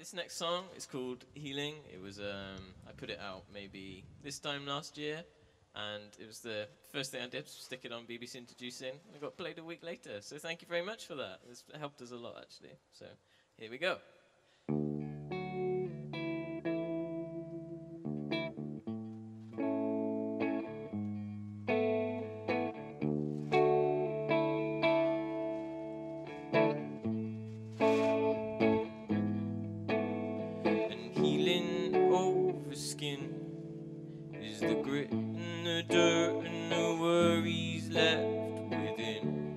This next song is called Healing. It was um, I put it out maybe this time last year, and it was the first thing I did. Stick it on BBC Introducing. and It got played a week later. So thank you very much for that. It's helped us a lot actually. So here we go. The grit and the dirt and the worries left within.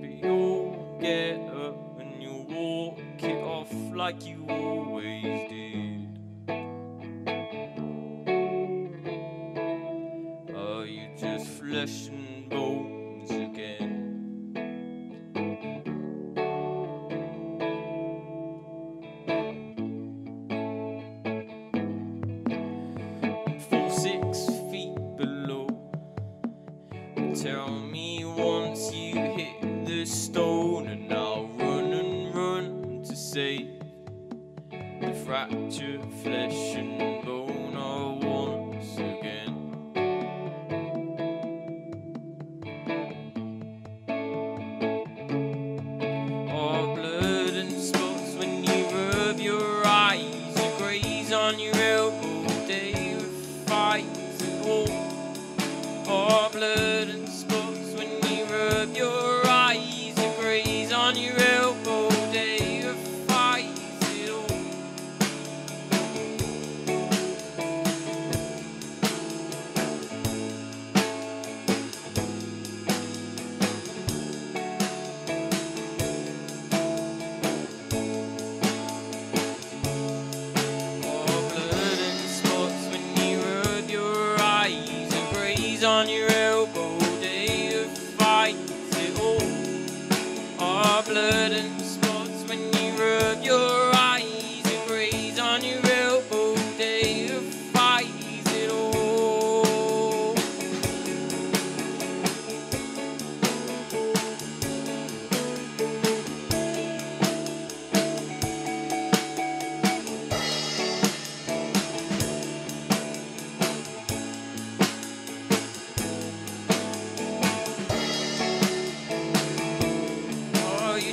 But you'll get up and you'll walk it off like you always did. Are you just flesh and bones Tell me once you hit the stone, and I'll run and run to save the fractured flesh and bone all once again. All blood and spots when you rub your eyes, you graze on your elbow, day with fights and war. All blood on your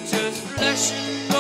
just flesh and